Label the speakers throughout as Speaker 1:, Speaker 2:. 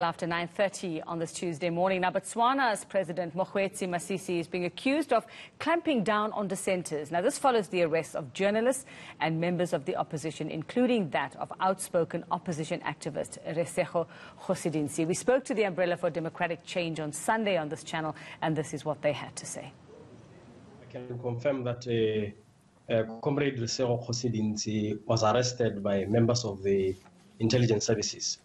Speaker 1: After 9.30 on this Tuesday morning. Now, Botswana's President Mokgweetsi Masisi is being accused of clamping down on dissenters. Now, this follows the arrest of journalists and members of the opposition, including that of outspoken opposition activist Resego Kgosidintsi. We spoke to the Umbrella for Democratic Change on Sunday on this channel, and this is what they had to say.
Speaker 2: I can confirm that uh, uh, Comrade Resego Kgosidintsi was arrested by members of the intelligence services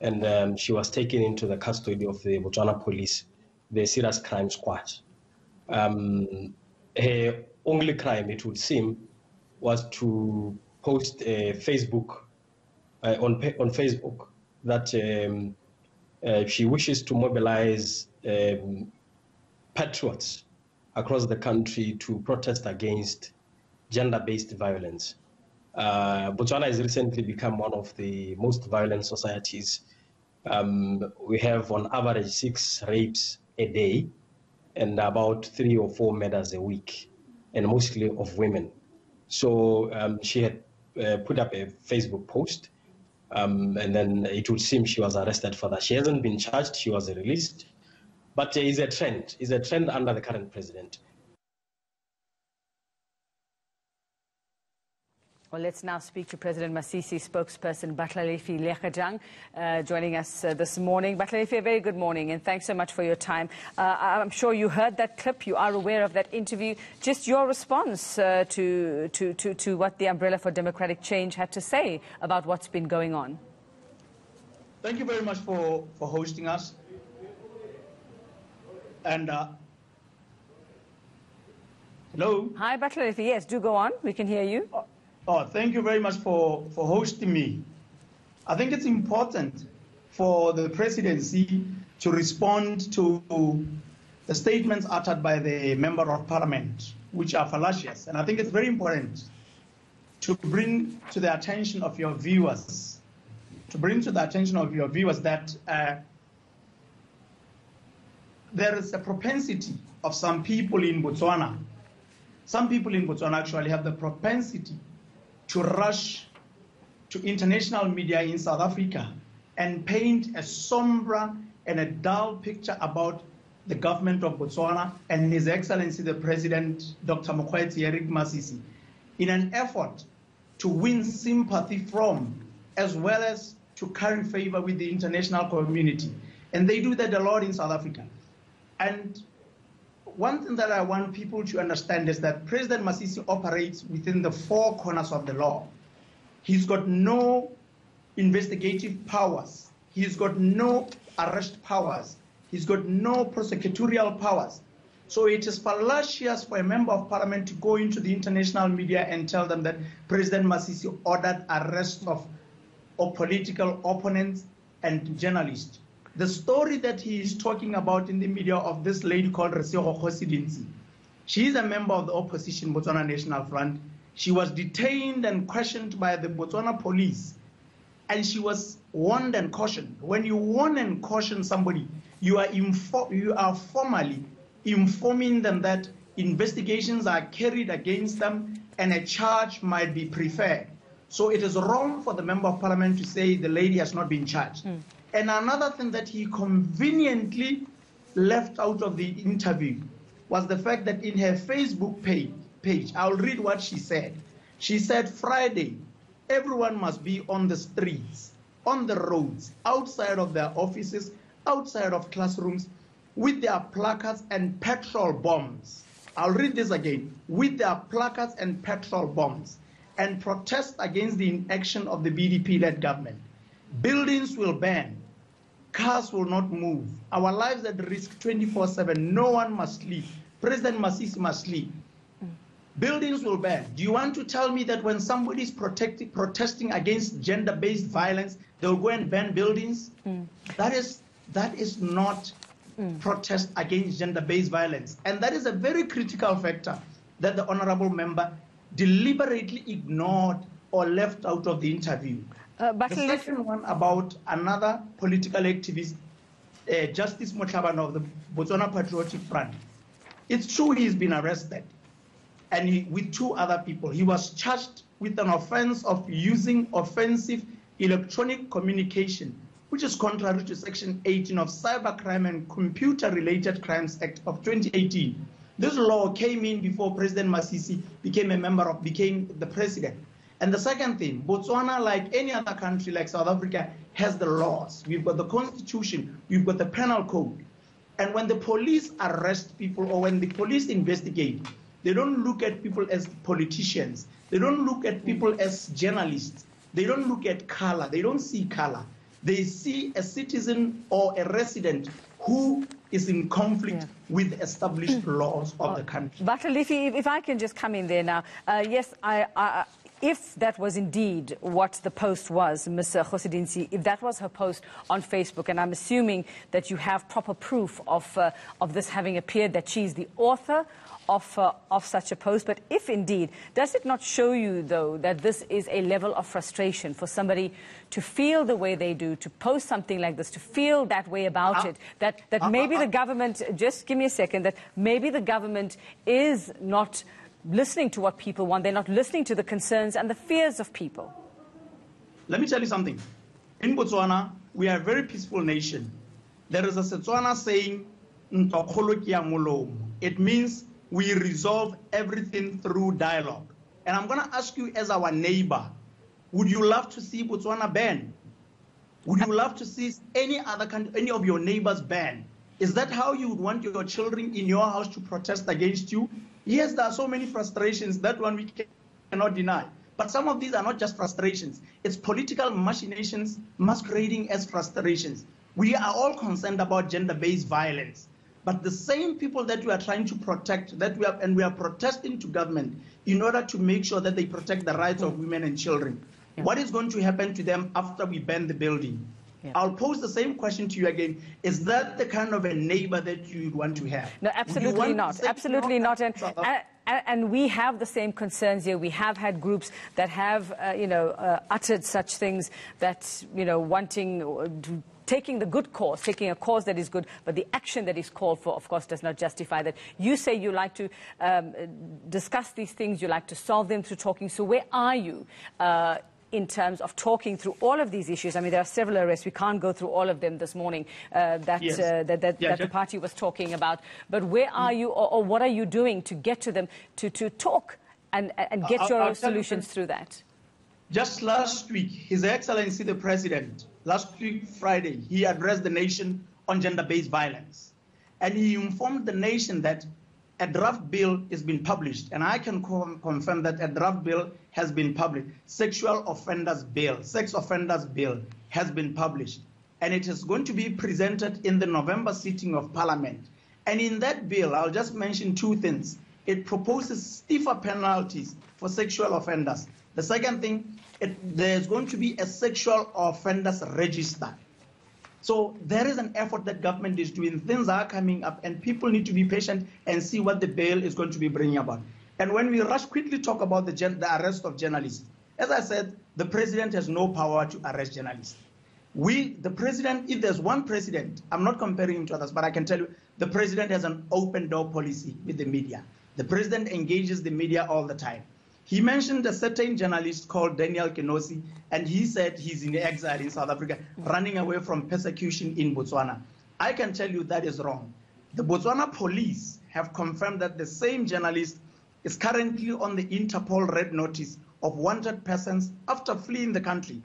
Speaker 2: and um, she was taken into the custody of the Botswana police, the serious crime squad. Um, her only crime, it would seem, was to post a Facebook uh, on on Facebook that um, uh, she wishes to mobilize um, patriots across the country to protest against gender-based violence. Uh, Botswana has recently become one of the most violent societies. Um, we have on average six rapes a day and about three or four murders a week, and mostly of women. So um, she had uh, put up a Facebook post, um, and then it would seem she was arrested for that. She hasn't been charged, she was released. But it's a trend, it's a trend under the current president.
Speaker 1: Well, let's now speak to President Masisi spokesperson Batlhalefi Leagajang, uh, joining us uh, this morning. Batlhalefi, a very good morning and thanks so much for your time. Uh, I'm sure you heard that clip, you are aware of that interview. Just your response uh, to, to, to, to what the Umbrella for Democratic Change had to say about what's been going on.
Speaker 3: Thank you very much for, for hosting us. And uh, hello.
Speaker 1: Hi, Batlhalefi. Yes, do go on. We can hear you.
Speaker 3: Oh, thank you very much for, for hosting me. I think it's important for the presidency to respond to the statements uttered by the member of parliament, which are fallacious. And I think it's very important to bring to the attention of your viewers, to bring to the attention of your viewers that uh, there is a propensity of some people in Botswana. Some people in Botswana actually have the propensity to rush to international media in South Africa and paint a somber and a dull picture about the government of Botswana and His Excellency the President, Dr. Mokgweetsi Eric Masisi, in an effort to win sympathy from, as well as to curry favor with the international community. And they do that a lot in South Africa. And one thing that I want people to understand is that President Masisi operates within the four corners of the law. He's got no investigative powers. He's got no arrest powers. He's got no prosecutorial powers. So it is fallacious for a member of parliament to go into the international media and tell them that President Masisi ordered arrest of, of political opponents and journalists the story that he is talking about in the media of this lady called Resego Kgosidintsi, she is a member of the opposition Botswana National Front. She was detained and questioned by the Botswana police, and she was warned and cautioned. When you warn and caution somebody, you are, you are formally informing them that investigations are carried against them and a charge might be preferred. So it is wrong for the member of parliament to say the lady has not been charged. Mm. And another thing that he conveniently left out of the interview was the fact that in her Facebook page, page, I'll read what she said. She said, Friday, everyone must be on the streets, on the roads, outside of their offices, outside of classrooms, with their placards and petrol bombs. I'll read this again. With their placards and petrol bombs, and protest against the inaction of the BDP led government. Buildings will burn, Cars will not move. Our lives at risk 24 7. No one must sleep. President Masisi must sleep. Buildings will burn. Do you want to tell me that when somebody is protesting against gender based violence, they'll go and burn buildings? Mm. That, is, that is not mm. protest against gender based violence. And that is a very critical factor that the honorable member deliberately ignored or left out of the interview. Uh, the second one about another political activist, uh, Justice Motlhabane of the Botswana Patriotic Front. It's true he's been arrested, and he, with two other people. He was charged with an offense of using offensive electronic communication, which is contrary to Section 18 of Cybercrime and Computer Related Crimes Act of 2018. This law came in before President Masisi became a member of, became the president. And the second thing, Botswana, like any other country like South Africa, has the laws. We've got the constitution, we've got the penal code. And when the police arrest people or when the police investigate, they don't look at people as politicians. They don't look at people as journalists. They don't look at color. They don't see color. They see a citizen or a resident who is in conflict yeah. with established laws of the country.
Speaker 1: But Lifi, if I can just come in there now. Uh, yes, I, I, if that was indeed what the post was, Ms. Kgosidintsi, if that was her post on Facebook, and I'm assuming that you have proper proof of, uh, of this having appeared, that she's the author of, uh, of such a post. But if indeed, does it not show you, though, that this is a level of frustration for somebody to feel the way they do, to post something like this, to feel that way about uh, it, that, that uh, maybe the government, just give me a second, that maybe the government is not listening to what people want. They're not listening to the concerns and the fears of people.
Speaker 3: Let me tell you something. In Botswana, we are a very peaceful nation. There is a Setswana saying, it means we resolve everything through dialogue. And I'm going to ask you as our neighbor, would you love to see Botswana ban? Would you love to see any other country, any of your neighbors ban? Is that how you would want your children in your house to protest against you? Yes, there are so many frustrations. That one we cannot deny. But some of these are not just frustrations. It's political machinations masquerading as frustrations. We are all concerned about gender-based violence. But the same people that we are trying to protect, that we are, and we are protesting to government in order to make sure that they protect the rights of women and children. Yeah. What is going to happen to them after we ban the building? Yeah. I'll pose the same question to you again. Is that the kind of a neighbor that you'd want to have?
Speaker 1: No, absolutely not. Absolutely not. And, and, and, we have the same concerns here. We have had groups that have, uh, you know, uh, uttered such things that, you know, wanting to taking the good cause, taking a cause that is good, but the action that is called for, of course, does not justify that. You say you like to um, discuss these things, you like to solve them through talking. So where are you? Uh, in terms of talking through all of these issues. I mean, there are several arrests. We can't go through all of them this morning uh, that, yes. uh, that, that, yeah, that the party was talking about. But where are you, or, or, what are you doing to get to them, to, to talk and, and get your solutions through that?
Speaker 3: Just last week, His Excellency the President, last week Friday, he addressed the nation on gender-based violence. And he informed the nation that a draft bill is being published, and I can confirm that a draft bill has been published. Sexual offenders bill, sex offenders bill has been published, and it is going to be presented in the November sitting of Parliament. And in that bill, I'll just mention two things. It proposes stiffer penalties for sexual offenders. The second thing, it, there's going to be a sexual offenders register so there is an effort that government is doing. Things are coming up, and people need to be patient and see what the bail is going to be bringing about. And when we rush quickly talk about the, the arrest of journalists, as I said, the president has no power to arrest journalists. We, the president, if there's one president, I'm not comparing him to others, but I can tell you, the president has an open door policy with the media. The president engages the media all the time. He mentioned a certain journalist called Daniel Kenosi, and he said he's in exile in South Africa, running away from persecution in Botswana. I can tell you that is wrong. The Botswana police have confirmed that the same journalist is currently on the Interpol red notice of wanted persons after fleeing the country.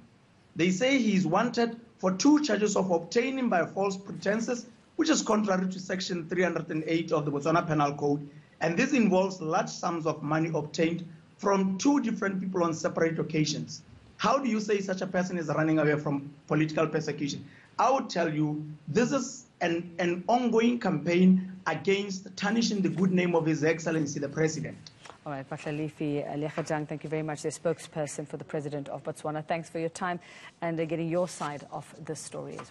Speaker 3: They say he is wanted for two charges of obtaining by false pretenses, which is contrary to Section 308 of the Botswana Penal Code, and this involves large sums of money obtained from two different people on separate occasions. How do you say such a person is running away from political persecution? I would tell you this is an, an ongoing campaign against tarnishing the good name of His Excellency the President.
Speaker 1: All right, Batlhalefi Leagajang, thank you very much, the spokesperson for the President of Botswana. Thanks for your time and uh, getting your side of this story as well.